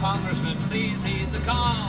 Congressman, please heed the call.